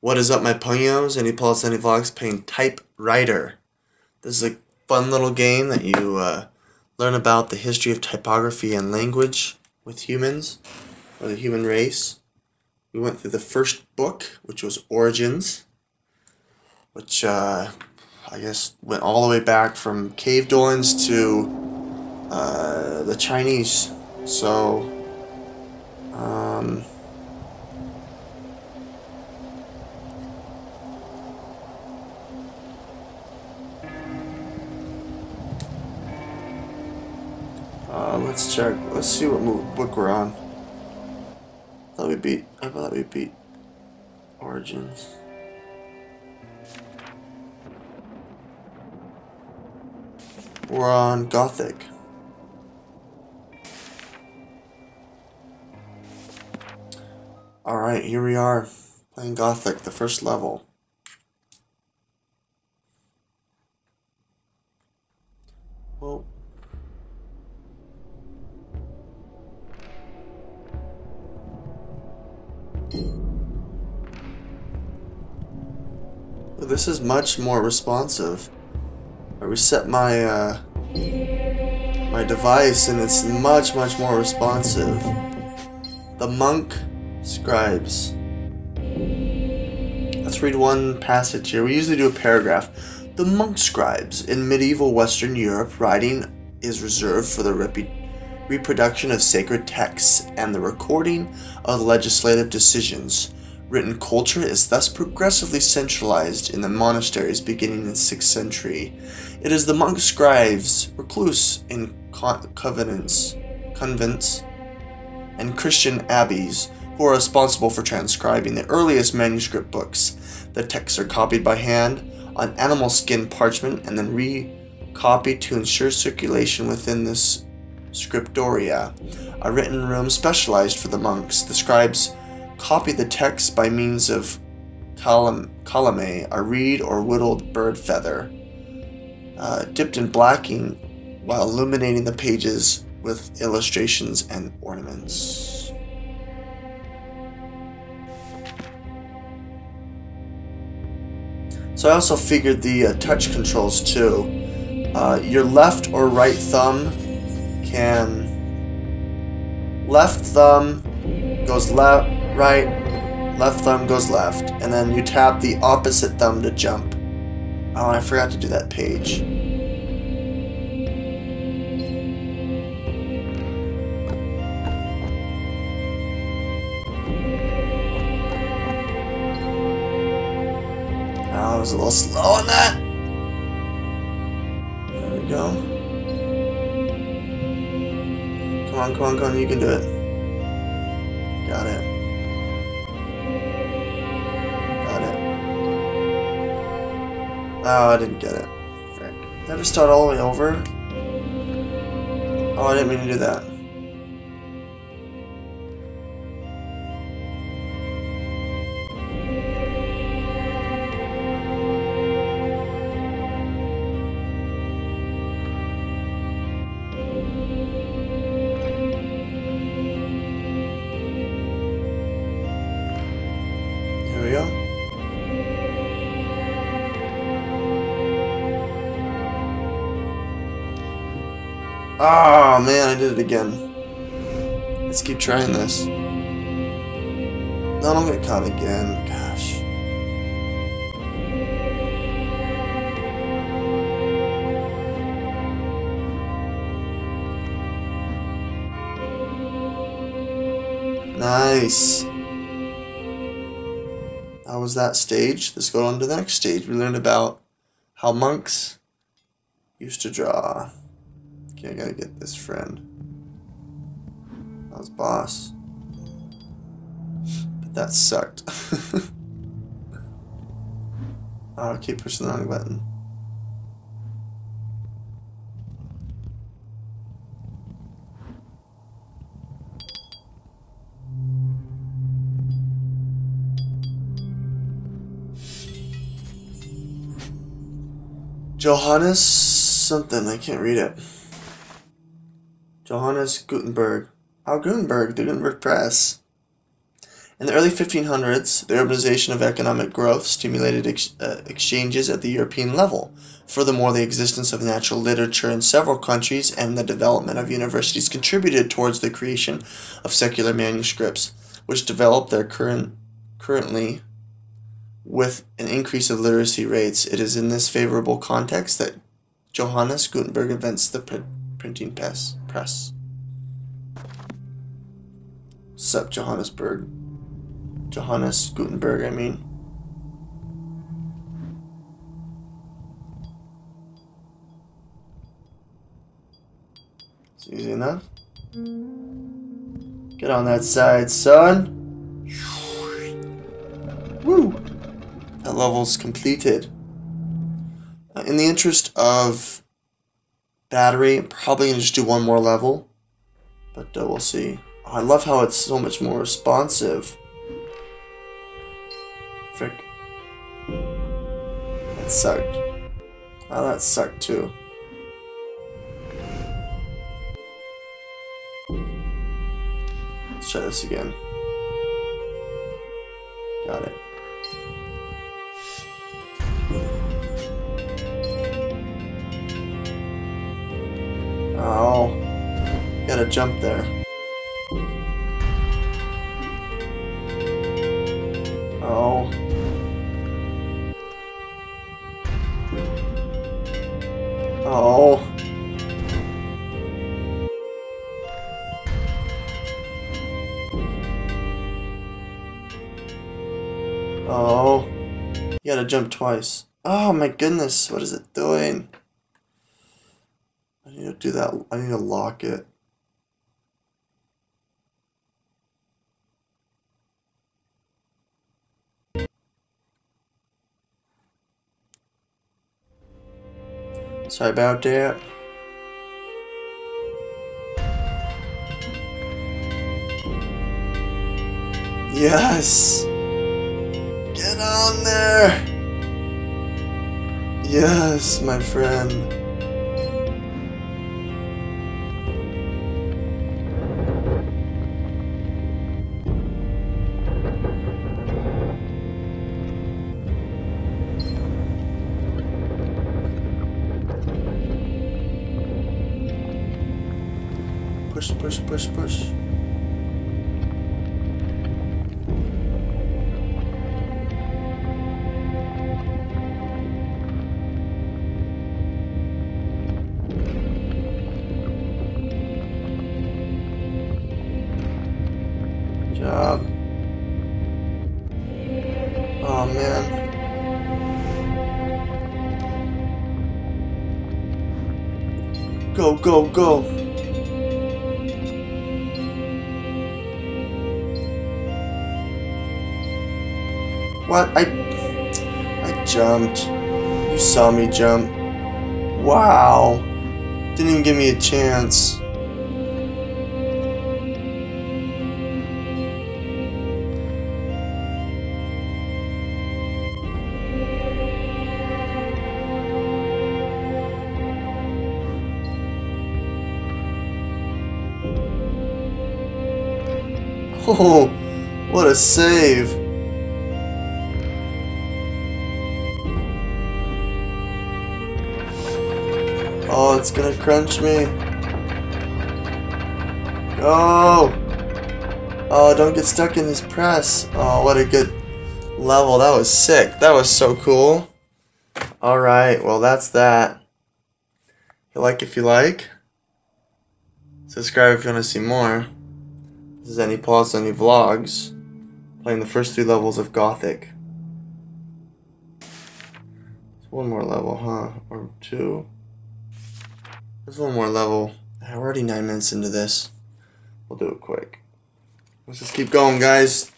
What is up, my ponyos? Any Pulse Any Vlogs playing Type:Rider. This is a fun little game that you uh, learn about the history of typography and language with humans, or the human race. We went through the first book, which was Origins, which uh, I guess went all the way back from cave dwellings to uh, the Chinese. So, um, let's check. Let's see what move, book we're on. I thought we beat. I thought we beat Origins. We're on Gothic. Alright, here we are. Playing Gothic, the first level. Is much more responsive. I reset my uh, my device and it's much much more responsive. The monk scribes. Let's read one passage here. We usually do a paragraph. The monk scribes in medieval Western Europe, writing is reserved for the reproduction of sacred texts and the recording of legislative decisions Written culture is thus progressively centralized in the monasteries beginning in the 6th century. It is the monk scribes, recluse in covenants, convents, and Christian abbeys who are responsible for transcribing the earliest manuscript books. The texts are copied by hand on animal skin parchment and then recopied to ensure circulation within the scriptoria, a written room specialized for the monks. The scribes Copy the text by means of column, column a reed or whittled bird feather, uh, dipped in blacking while illuminating the pages with illustrations and ornaments. So I also figured the uh, touch controls too. Uh, your left or right thumb can... Left thumb goes left right, left thumb goes left, and then you tap the opposite thumb to jump. Oh, I forgot to do that page. Oh, I was a little slow on that. There we go. Come on, come on, come on, you can do it. Got it. Oh, I didn't get it. Frick. Did I just start all the way over? Oh, I didn't mean to do that. Oh man, I did it again. Let's keep trying this. No, don't get caught again. Gosh. Nice. That was that stage. Let's go on to the next stage. We learned about how monks used to draw. Okay, I gotta get this friend. That was boss. But that sucked. oh, I keep pushing the wrong button. Johannes something, I can't read it. Johannes Gutenberg. How Gutenberg, the Gutenberg Press. In the early 1500s, the urbanization of economic growth stimulated ex- uh, exchanges at the European level. Furthermore, the existence of natural literature in several countries and the development of universities contributed towards the creation of secular manuscripts, which developed their current currently with an increase of literacy rates. It is in this favorable context that Johannes Gutenberg invents the printing press. Press. Sup, Johannesburg. Johannes Gutenberg, I mean. It's easy enough. Get on that side, son. Woo! That level's completed. Uh, in the interest of battery, I'm probably gonna just do one more level. But uh, we'll see. Oh, I love how it's so much more responsive. Frick. That sucked. Oh, that sucked too. Let's try this again. Got it. Gotta jump there. Oh. Oh. Oh. You gotta jump twice. Oh my goodness, what is it doing? I need to do that. I need to lock it. Sorry about that. Yes! Get on there! Yes, my friend. Push, push, push. Job. Oh man. Go, go, go. What? I I jumped. You saw me jump. Wow. Didn't even give me a chance. Oh, what a save. Oh, it's gonna crunch me. Go! Oh, don't get stuck in this press. Oh, what a good level. That was sick. That was so cool. Alright, well, that's that. You like if you like. Subscribe if you want to see more. This is Any Pause Any Vlogs. Playing the first three levels of Gothic. One more level, huh? Or two. There's one more level. We're already nine minutes into this. We'll do it quick. Let's just keep going, guys.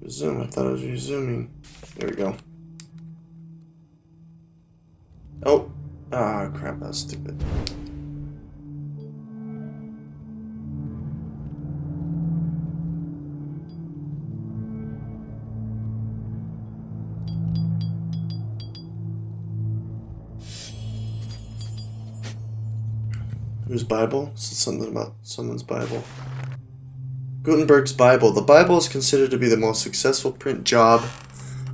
Resume. I thought I was resuming. There we go. Oh. Ah, crap. That's stupid. Whose Bible? Something about someone's Bible. Gutenberg's Bible. The Bible is considered to be the most successful print job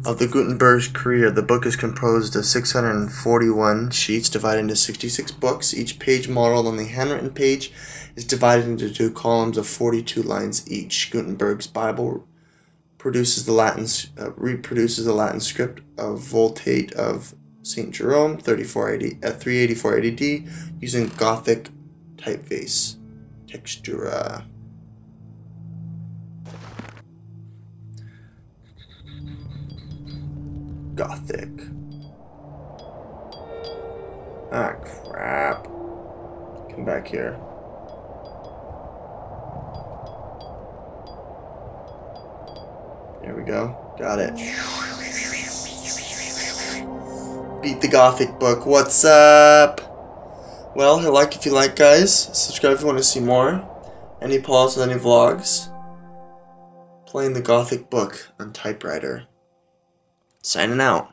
of the Gutenberg's career. The book is composed of 641 sheets divided into 66 books. Each page modeled on the handwritten page is divided into two columns of 42 lines each. Gutenberg's Bible produces the Latin uh, reproduces the Latin script of Vulgate of Saint Jerome, 3480 at uh, 384 AD, using Gothic typeface textura. Gothic. Ah, crap. Come back here. There we go. Got it. Beat the Gothic book. What's up? Well, hit like if you like, guys. Subscribe if you want to see more. Any pause with any vlogs. Playing the Gothic book on Type:Rider. Signing out.